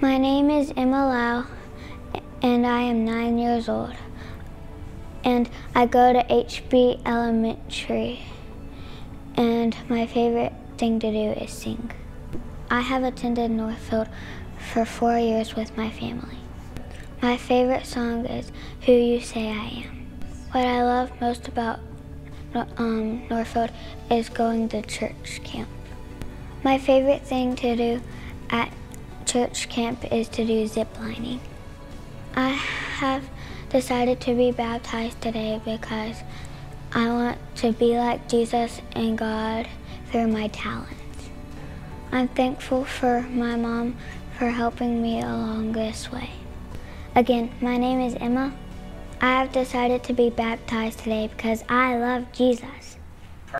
My name is Emma Lyle, and I am nine years old. And I go to HB Elementary, and my favorite thing to do is sing. I have attended Northfield for four years with my family. My favorite song is Who You Say I Am. What I love most about um, Northfield is going to church camp. My favorite thing to do at church camp is to do zip lining. I have decided to be baptized today because I want to be like Jesus and God through my talents. I'm thankful for my mom for helping me along this way. Again, my name is Emma. I have decided to be baptized today because I love Jesus.